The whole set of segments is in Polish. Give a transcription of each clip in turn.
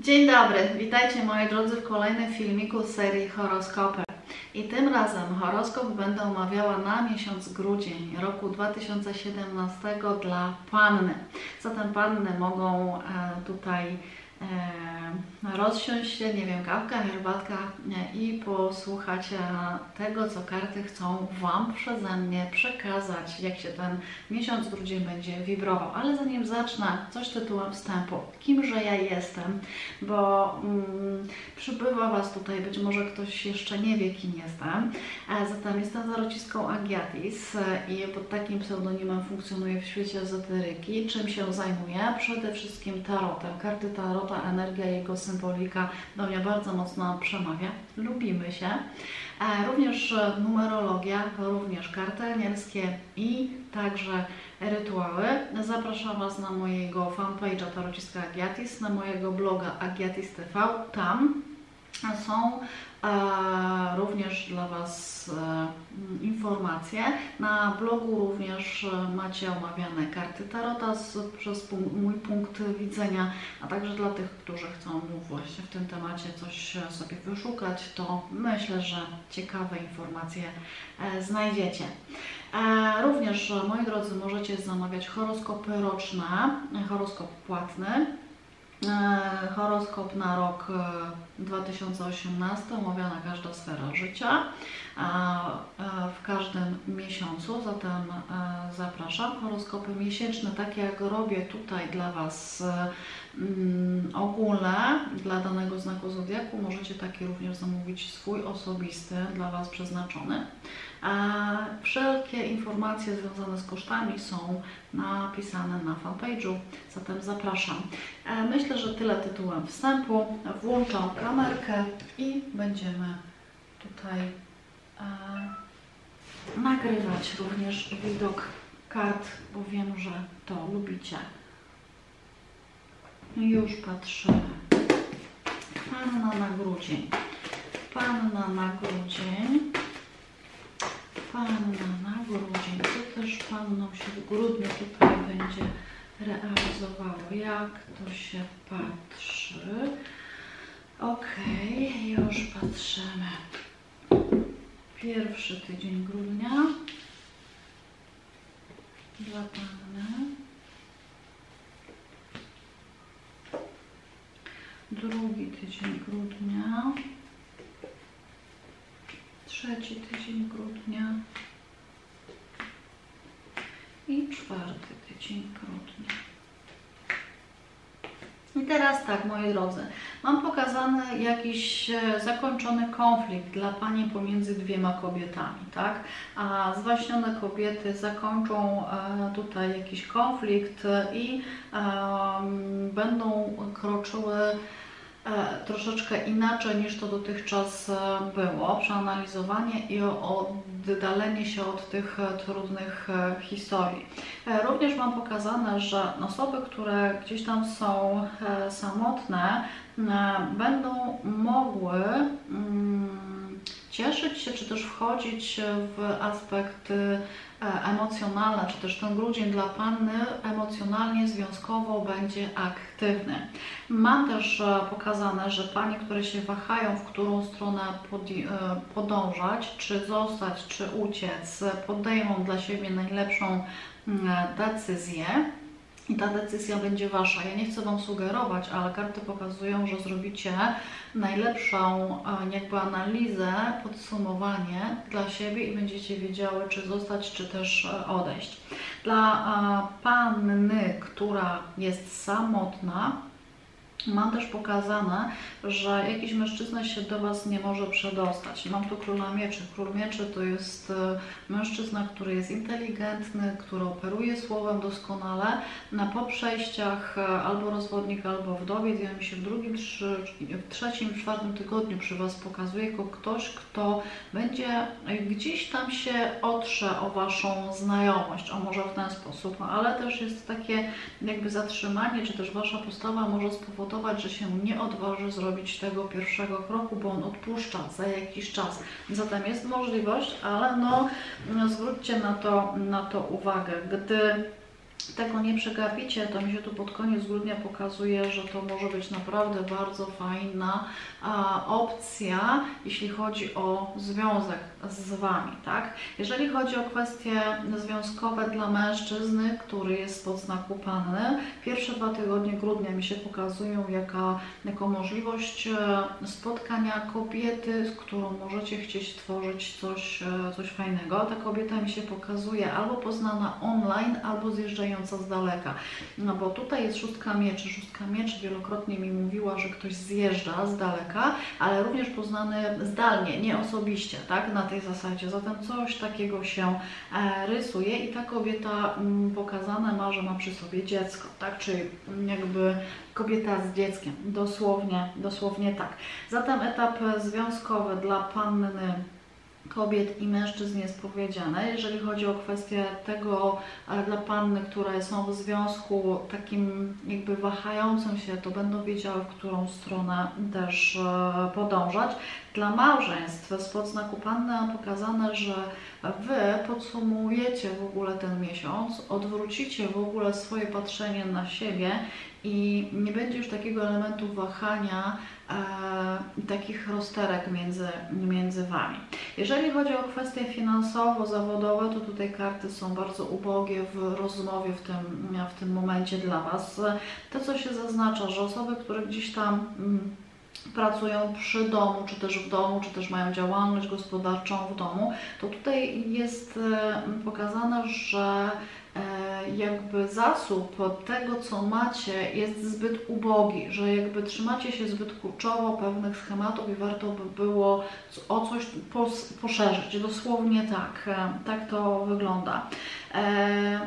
Dzień dobry, witajcie moi drodzy w kolejnym filmiku serii Horoskopy. I tym razem horoskop będę omawiała na miesiąc grudzień roku 2017 dla panny. Zatem panny mogą e, tutaj rozsiąść się, nie wiem, kawka, herbatka e, i posłuchać e, tego, co karty chcą Wam przeze mnie przekazać, jak się ten miesiąc grudzień będzie wibrował. Ale zanim zacznę, coś tytułem wstępu. Kimże ja jestem? Bo mm, przybywa Was tutaj, być może ktoś jeszcze nie wie, kim jestem. E, zatem jestem zarociską Agiatis e, i pod takim pseudonimem funkcjonuję w świecie ezoteryki. Czym się zajmuję? Przede wszystkim tarotem. Karty tarota, energia, jego symbolika do mnie bardzo mocno przemawia. Lubimy się. E, Również e, numerologia, również karty anielskie i także rytuały. Zapraszam Was na mojego fanpage'a Tarociska Agiatis, na mojego bloga Agiatis TV. Tam są e, również dla Was e, informacje. Na blogu również e, macie omawiane karty Tarota z, przez mój punkt widzenia, a także dla tych, którzy chcą właśnie w tym temacie coś sobie wyszukać, to myślę, że ciekawe informacje znajdziecie. Również, moi drodzy, możecie zamawiać horoskopy roczne, horoskop płatny. E, Horoskop na rok e, 2018, omawiana każda sfera życia e, w każdym miesiącu, zatem e, zapraszam. Horoskopy miesięczne, takie jak robię tutaj dla Was e, mm, ogólne, dla danego znaku zodiaku, możecie takie również zamówić swój osobisty, dla Was przeznaczony. A wszelkie informacje związane z kosztami są napisane na fanpage'u, zatem zapraszam. E, Myślę, że tyle tytułem wstępu. Włączam kamerkę i będziemy tutaj e, nagrywać również widok kart, bo wiem, że to lubicie. Już patrzymy. Panna na grudzień. Panna na grudzień. Panna na grudzień. Co też panną się w grudniu tutaj będzie realizowało? Jak to się patrzy? Okej, już patrzymy. Pierwszy tydzień grudnia dla panny. Drugi tydzień grudnia. Trzeci tydzień grudnia. I czwarty tydzień grudnia. I teraz tak, moi drodzy, mam pokazany jakiś e, zakończony konflikt dla Pani pomiędzy dwiema kobietami, tak? A zwaśnione kobiety zakończą e, tutaj jakiś konflikt i em, będą kroczyły troszeczkę inaczej niż to dotychczas e, było, przeanalizowanie i oddalenie się od tych e, trudnych e, historii. E, Również mam pokazane, że osoby, które gdzieś tam są e, samotne, e, będą mogły cieszyć się, czy też wchodzić w aspekty e, emocjonalne, czy też ten grudzień dla Panny emocjonalnie, związkowo będzie aktywny. Mam też e, pokazane, że Panie, które się wahają, w którą stronę e, podążać, czy zostać, czy uciec, podejmą dla siebie najlepszą mm, decyzję. Ta decyzja będzie Wasza. Ja nie chcę Wam sugerować, ale karty pokazują, że zrobicie najlepszą e, jakby analizę, podsumowanie dla siebie i będziecie wiedziały, czy zostać, czy też e, odejść. Dla e, panny, która jest samotna, Mam też pokazane, że jakiś mężczyzna się do Was nie może przedostać. Mam tu króla mieczy. Król mieczy to jest e, mężczyzna, który jest inteligentny, który operuje słowem doskonale. Na po przejściach e, albo rozwodnik, albo wdowiec, ja mi się w drugim, w trzecim, czwartym tygodniu przy Was pokazuje jako ktoś, kto będzie gdzieś tam się otrze o Waszą znajomość, o może w ten sposób, ale też jest takie jakby zatrzymanie, czy też Wasza postawa może spowodować, że się nie odważy zrobić tego pierwszego kroku, bo on odpuszcza za jakiś czas. Zatem jest możliwość, ale no, no zwróćcie na to, na to uwagę. Gdy tego nie przegapicie, to mi się tu pod koniec grudnia pokazuje, że to może być naprawdę bardzo fajna a, opcja, jeśli chodzi o związek z Wami, tak? Jeżeli chodzi o kwestie związkowe dla mężczyzny, który jest pod znaku Panny, pierwsze dwa tygodnie grudnia mi się pokazują jaka, jako możliwość e, spotkania kobiety, z którą możecie chcieć tworzyć coś, e, coś fajnego. Ta kobieta mi się pokazuje albo poznana online, albo zjeżdżająca z daleka. No bo tutaj jest szóstka mieczy. Szóstka mieczy wielokrotnie mi mówiła, że ktoś zjeżdża z daleka, ale również poznany zdalnie, nie osobiście, tak? Na tej zasadzie. Zatem coś takiego się e, rysuje i ta kobieta mm, pokazana ma, że ma przy sobie dziecko, tak? Czyli jakby kobieta z dzieckiem, dosłownie, dosłownie tak. Zatem etap związkowy dla panny kobiet i mężczyzn jest powiedziane. Jeżeli chodzi o kwestię tego dla panny, które są w związku takim jakby wahającym się, to będą wiedziały, w którą stronę też e, podążać. Dla małżeństw spod znaku panny pokazane, że Wy podsumujecie w ogóle ten miesiąc, odwrócicie w ogóle swoje patrzenie na siebie i nie będzie już takiego elementu wahania e, takich rozterek między, między Wami. Jeżeli chodzi o kwestie finansowo-zawodowe, to tutaj karty są bardzo ubogie w rozmowie w tym, w tym momencie dla Was. To, co się zaznacza, że osoby, które gdzieś tam mm, pracują przy domu, czy też w domu, czy też mają działalność gospodarczą w domu, to tutaj jest e, pokazane, że jakby zasób tego, co macie, jest zbyt ubogi, że jakby trzymacie się zbyt kurczowo pewnych schematów i warto by było o coś poszerzyć. Dosłownie tak, e, tak to wygląda. E,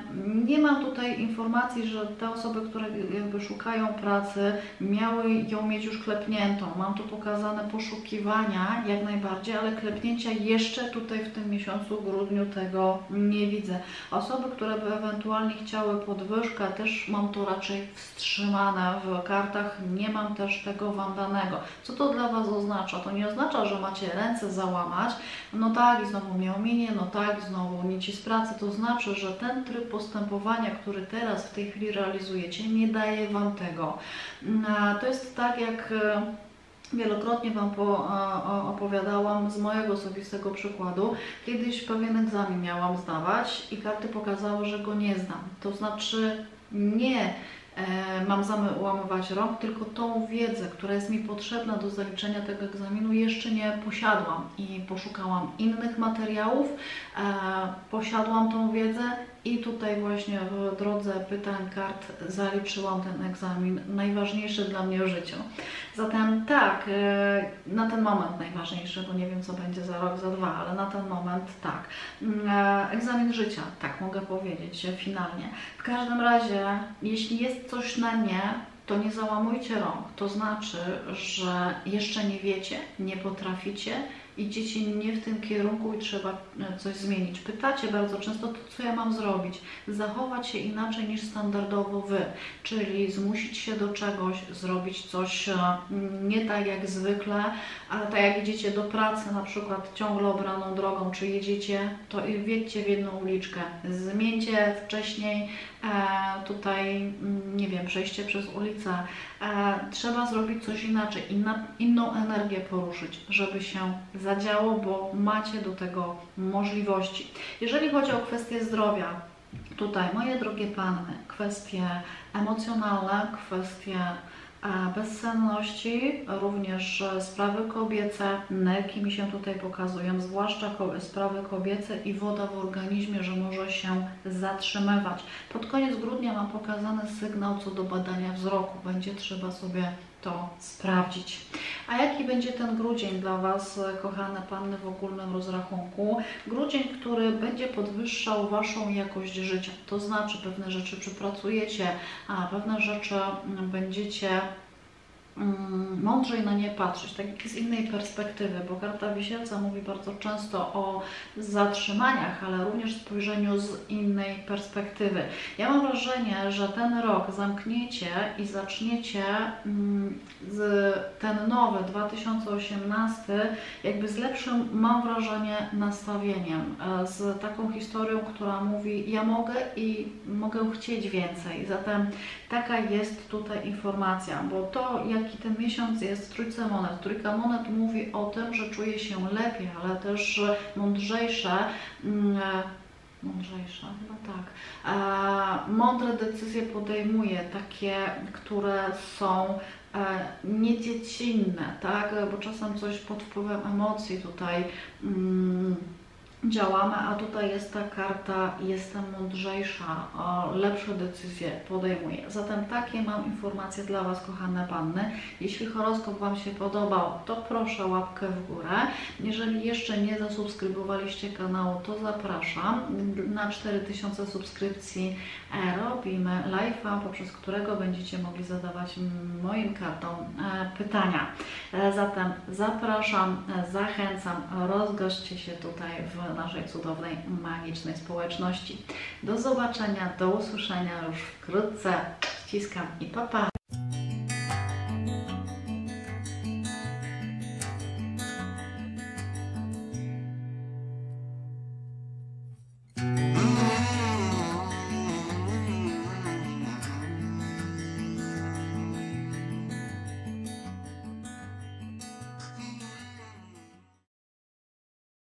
nie mam tutaj informacji, że te osoby, które jakby szukają pracy, miały ją mieć już klepniętą. Mam tu pokazane poszukiwania jak najbardziej, ale klepnięcia jeszcze tutaj w tym miesiącu, grudniu tego nie widzę. Osoby, które by ewentualnie chciały podwyżkę, też mam to raczej wstrzymane w kartach, nie mam też tego Wam danego. Co to dla Was oznacza? To nie oznacza, że macie ręce załamać, no tak i znowu mnie ominie, no tak i znowu nici z pracy, to znaczy, że ten tryb postępowania, który teraz w tej chwili realizujecie, nie daje Wam tego. Mm, to jest tak jak e, Wielokrotnie Wam po, opowiadałam z mojego osobistego przykładu. Kiedyś pewien egzamin miałam zdawać i karty pokazały, że go nie zdam. To znaczy nie e, mam załamywać rąk, tylko tą wiedzę, która jest mi potrzebna do zaliczenia tego egzaminu, jeszcze nie posiadłam i poszukałam innych materiałów, e, posiadłam tą wiedzę i tutaj właśnie w drodze pytań kart zaliczyłam ten egzamin, najważniejszy dla mnie w życiu. Zatem tak, e, na ten moment najważniejszy, bo nie wiem co będzie za rok, za dwa, ale na ten moment tak. Mm, e, egzamin życia, tak mogę powiedzieć finalnie. W każdym razie, jeśli jest coś na nie, to nie załamujcie rąk. To znaczy, że jeszcze nie wiecie, nie potraficie, idziecie nie w tym kierunku i trzeba e, coś zmienić. Pytacie bardzo często, to co ja mam zrobić? Zachować się inaczej niż standardowo Wy, czyli zmusić się do czegoś, zrobić coś e, nie tak jak zwykle, ale tak jak idziecie do pracy, na przykład ciągle obraną drogą, czy jedziecie, to wiedźcie w jedną uliczkę. Zmieńcie wcześniej tutaj, mm, nie wiem, przejście przez ulicę. Trzeba zrobić coś inaczej, inną energię poruszyć, żeby się zadziało, bo macie do tego możliwości. Jeżeli chodzi o kwestie zdrowia, tutaj moje drogie panny, kwestie emocjonalne, kwestie e, bezsenności, również sprawy kobiece, nerki mi się tutaj pokazują, zwłaszcza sprawy kobiece i woda w organizmie, że może się zatrzymywać. Pod koniec grudnia mam pokazany sygnał co do badania wzroku. Będzie trzeba sobie to sprawdzić. A jaki będzie ten grudzień dla Was, kochane panny, w ogólnym rozrachunku? Grudzień, który będzie podwyższał Waszą jakość życia. To znaczy, pewne rzeczy przepracujecie, a pewne rzeczy będziecie mądrzej na nie patrzeć, tak jak z innej perspektywy, bo karta wisielca mówi bardzo często o zatrzymaniach, ale również spojrzeniu z innej perspektywy. Ja mam wrażenie, że ten rok zamkniecie i zaczniecie mm, z ten nowy 2018 jakby z lepszym, mam wrażenie, nastawieniem, e, z taką historią, która mówi ja mogę i mogę chcieć więcej. Zatem taka jest tutaj informacja, bo to jaki ten miesiąc jest Trójce Monet. Trójka Monet mówi o tym, że czuje się lepiej, ale też mądrzejsze. mm, Mądrzejsza, chyba tak. E, mądre decyzje podejmuje, takie, które są e, niedziecinne, tak? Bo czasem coś pod wpływem emocji tutaj mm, działamy, a tutaj jest ta karta jestem mądrzejsza, lepsze decyzje podejmuję. Zatem takie mam informacje dla Was, kochane panny. Jeśli horoskop Wam się podobał, to proszę łapkę w górę. Jeżeli jeszcze nie zasubskrybowaliście kanału, to zapraszam. Na 4000 subskrypcji e, robimy live'a, poprzez którego będziecie mogli zadawać moim kartom e, pytania. E, Zatem zapraszam, zachęcam, rozgośćcie się tutaj w naszej cudownej, magicznej społeczności. Do zobaczenia, do usłyszenia już wkrótce. Ściskam i papa. Pa.